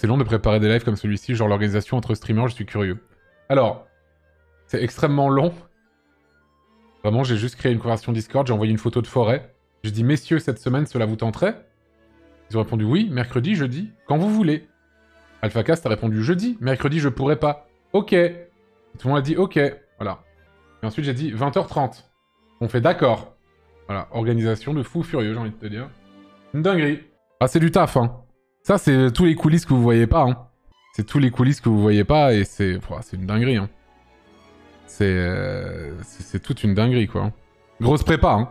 C'est long de préparer des lives comme celui-ci, genre l'organisation entre streamers, je suis curieux. Alors, c'est extrêmement long. Vraiment, j'ai juste créé une conversation Discord, j'ai envoyé une photo de forêt. J'ai dit, messieurs, cette semaine, cela vous tenterait? Ils ont répondu oui, mercredi, jeudi, quand vous voulez. AlphaCast a répondu jeudi, mercredi, je pourrais pas. Ok. tout le monde a dit ok. Voilà. Et ensuite, j'ai dit 20h30. On fait d'accord. Voilà, organisation de fou furieux, j'ai envie de te dire. Une dinguerie. Ah, c'est du taf, hein. Ça, c'est tous les coulisses que vous voyez pas, hein. C'est tous les coulisses que vous voyez pas, et c'est... C'est une dinguerie, hein. C'est... C'est toute une dinguerie, quoi. Grosse prépa, hein.